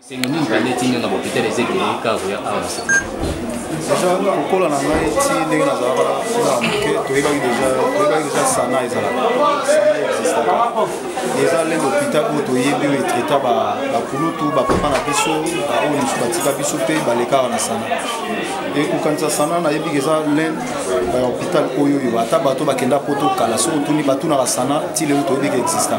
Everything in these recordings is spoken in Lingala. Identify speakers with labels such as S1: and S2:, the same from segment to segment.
S1: esengo nini mpenza etinda na bopitale eza ebele kaka koya awa na sika
S2: deja kokola na ngai ti ndenge nazalaka na moke toyebaki deja toyebaki deja sana ezalaka sana existaka eza le lopital oyo toyebi oyo etraita bakulutu bapapa na biso baoyo mosusu batika biso mpe balekaka na sana ekokanisa sana nayebi eza ba hôpital oyo oyo ata bato bakenda poto kala soki otuni batunaka sana ti lelo toyebi ke exista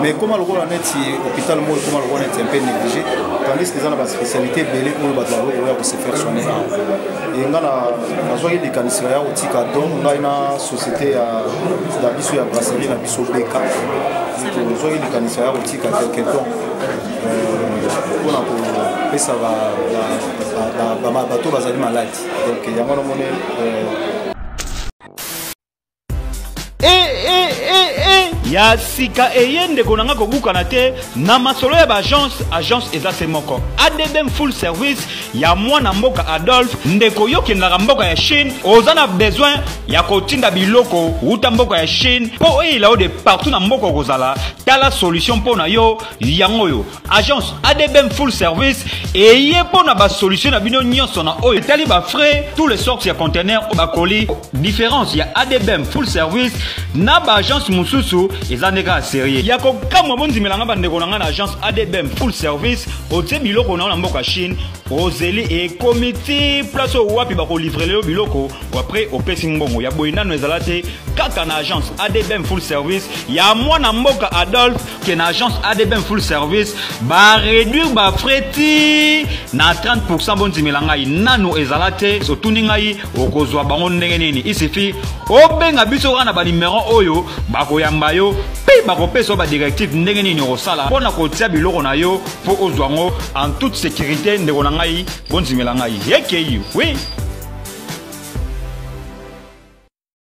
S2: mais ekoma lokola neti hôpital moko ekoma lokola neti un peu négligé tandis que eza na baspécialité ebele oyo bato bakoki koya kose faire soine awa ye nga nazwaki likanisela ya kotika don ngai na société ya biso ya brasserie na biso beka tozwaki likanisa ya kotika quelque temps mpona euh, kopesa bato bazali maladi donc yango namoni euh, eh, eh, eh,
S3: ya sika eye ndeko na ngai kobukana te na masolo ya baagence agence eza se moko adbm full service ya mwana mboka adolphe ndeko yo kendaka mboka ya chine oza na besoin ya kotinda biloko uta mboka ya chine mpo oyela yo de partout na mboka okozala tala solution mpo na yo yango oyo agence adbm full service eye mpo na basolution na bino nyonso na oyo etali bafrais tous les sortes ya contener bakoli différence ya adbm full service na baagence mosusu eza nde kaka serie ya kokamwa bondimelanga bandeko na ngai na agence adbm full service otie biloko na yo na mboka chine ozeli ekomi ti place oyo wapi bakolivrele yo biloko apres opesi mbongo ya boye nano ezala te kaka na agence adbm full service ya mwana mboka adolphe que na agence adbm full service baréduire bafrai ti na 30 pourcent bondimela ngai nano ezala te otuni ngai okozwa bango ndenge nini isifi obenga biso kaka na banimero oyo bakoyamba yo mpe bakopesa yo badirective ndenge nini okosala mpo na kotia biloko na yo mpo ozwa yango en toute sécurité ndeko na ngai bondimela ngai ekei oui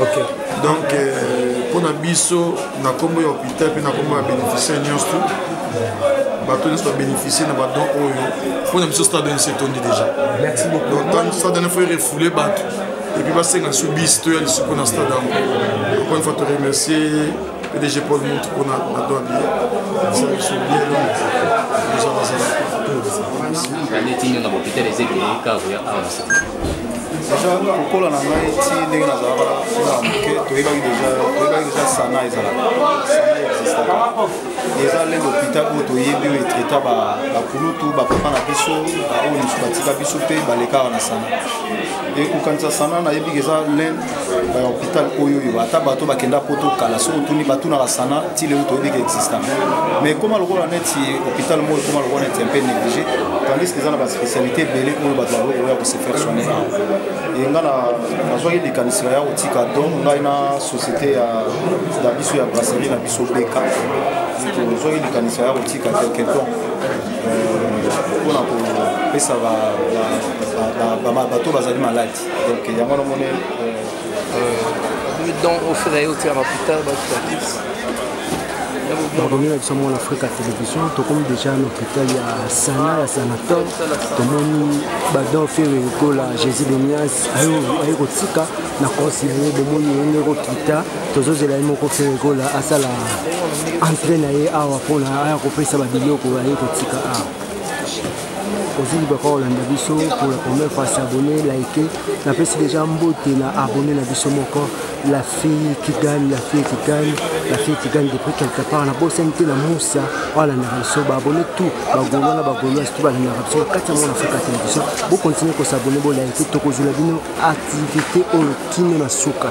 S4: okay. donc
S2: mpo
S4: euh,
S2: na
S3: biso na nkombo ya hôpital mpe na nkombo ya bénéficiaire nyonso bato nyonso babénéficie na badon oyo mpo na biso stade nyonso etondi déjà donc stade nyonso fo erefoule bato epuis basenga lisu bis toya lisu mpo na stade yango encore une fois to remercier pdg paul mont mpo na badon ya biye asala biso bien donc
S1: tozalazala neti nde na bahopital ezekeye kaka koya awa
S2: deja kokola na ngai ti ndenge nazalaka na moke toyebaki deja toyebaki deja sana ezalaka sana existaka eza le lopital oyo toyebi oyo etraita bakulutu bapapa na biso baoyo mosusu batika biso mpe balekaka na sana ekokanisa sana nayebi eza ba hôpital oyo oyo ata bato bakenda poto kala soki otuni batunaka sana ti lelo toyebi ke existant mais ekoma lokola neti hôpital moko ekoma lokola neti un peu négligé tandis que eza na baspécialité ebele oyo bato bakoki koya kose faire soine awa ye nga nazwaki likanisi ya kotika don ngai na société ya biso ya brasserie na biso beka tozwaki likanisi ya kotika quelque don mpona euh, kopesa bato bazali maladi donc yango namoni
S5: euh, donc ofela ye otika maputa bakitakisi
S6: bakomi na biso mona afrika télévision tokomi déjà na hôpital ya sana ya sanator tomoni badon fere lokola jésus de mias aye kotika na kosi na ye bomoni ye nde kokita tozozela ye moko fere lokola asala entré na ye awa mpona aya kopesa babiloko aye kotika awa ozili baka olanda biso pour la première fois s'abonne like napesi déjà mbote na abonne na biso moko la fille qui gagne la fille qui gagne la fille qui gagne depuis quelque part na bosani te na musa oalandaka biso baabonne tout bagolois na bagoloise tout balandaka biso kati yango na afrika télévision bokontinue kosabonne bolike tokozwela bino activité oyo kino na suka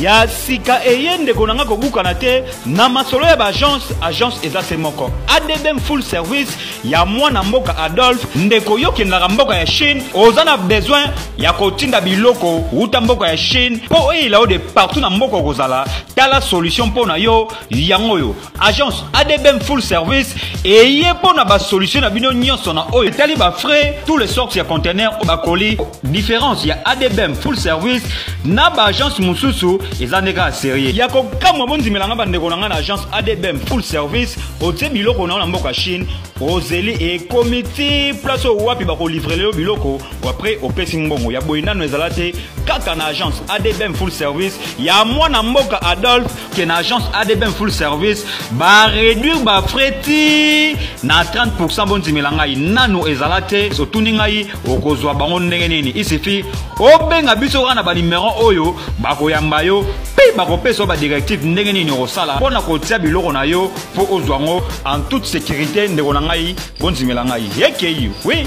S7: ya
S8: sika eye ndeko na ngai kobukana te na masolo ya baagence agence eza se moko adbm full service ya mwana mboka adolphe ndeko yo kendaka mboka ya chine oza na besoin ya kotinda biloko uta mboka ya chine mpo eyela yo de partout na mboka okozala tala solution mpo na yo yango oyo agence adbm full service eye mpo na basolution na bino nyonso na oyo etali bafrais tous les sortes ya contener bakoli différence ya adbm full service na baagence mosusu eza nde kaka serie ya kokamwa bondimelanga bandeko na ngai na agence adbm full service otie biloko na yo na mboka chine ozeli ekomi ti place oyo wapi bakolivrele yo biloko apres opesi mbongo ya boye nano ezala te kaka na agence adbm full service ya mwana mboka adolphe que na agence adbm full service baréduire bafrai ti na 30 pourcent bondimela ngai nano ezala te otuni ngai okozwa bango ndenge nini isifi obenga biso kaka na banimero oyo bakoyamba yo mpe bakopesa yo badirective ndenge nini okosala mpo na kotia biloko na yo mpo ozwa yango en toute sécurité ndeko na ngai bondimela ngai ekei oui